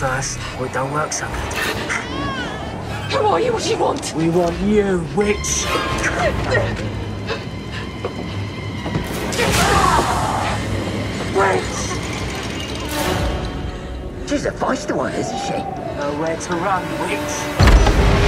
first, or it don't work so good. Who are you? What do you want? We want you, witch! She's a feisty one, isn't she? Nowhere to run, witch.